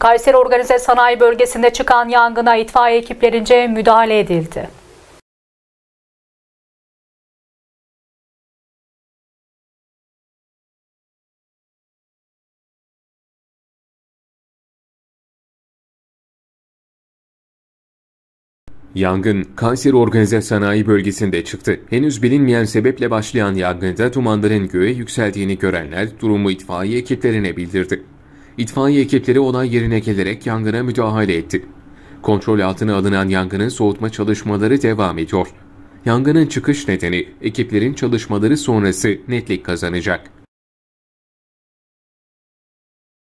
Kayseri Organize Sanayi Bölgesi'nde çıkan yangına itfaiye ekiplerince müdahale edildi. Yangın Kayseri Organize Sanayi Bölgesi'nde çıktı. Henüz bilinmeyen sebeple başlayan yangında dumanların göğe yükseldiğini görenler durumu itfaiye ekiplerine bildirdi. İtfaiye ekipleri olay yerine gelerek yangına müdahale etti. Kontrol altına alınan yangının soğutma çalışmaları devam ediyor. Yangının çıkış nedeni ekiplerin çalışmaları sonrası netlik kazanacak.